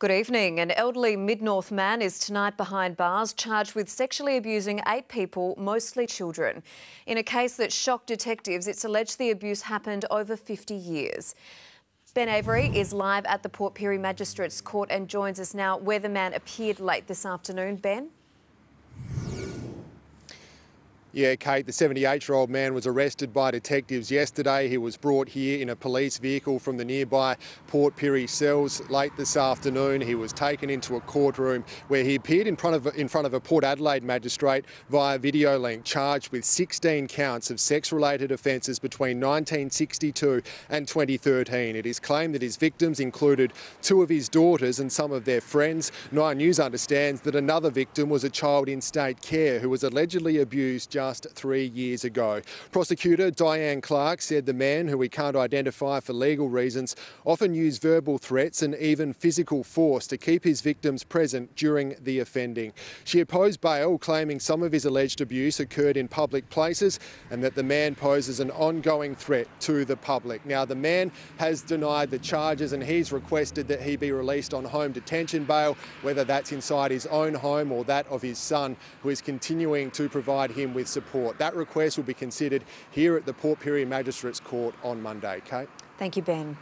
Good evening. An elderly Mid North man is tonight behind bars charged with sexually abusing eight people, mostly children. In a case that shocked detectives, it's alleged the abuse happened over 50 years. Ben Avery is live at the Port Pirie Magistrates Court and joins us now where the man appeared late this afternoon. Ben? Yeah, Kate, the 78 year old man was arrested by detectives yesterday. He was brought here in a police vehicle from the nearby Port Pirie cells late this afternoon. He was taken into a courtroom where he appeared in front of, in front of a Port Adelaide magistrate via video link, charged with 16 counts of sex related offences between 1962 and 2013. It is claimed that his victims included two of his daughters and some of their friends. Nine News understands that another victim was a child in state care who was allegedly abused just three years ago. Prosecutor Diane Clark said the man, who we can't identify for legal reasons, often used verbal threats and even physical force to keep his victims present during the offending. She opposed bail, claiming some of his alleged abuse occurred in public places and that the man poses an ongoing threat to the public. Now, the man has denied the charges and he's requested that he be released on home detention bail, whether that's inside his own home or that of his son, who is continuing to provide him with support. That request will be considered here at the Port Pirie Magistrates Court on Monday. Kate? Thank you, Ben.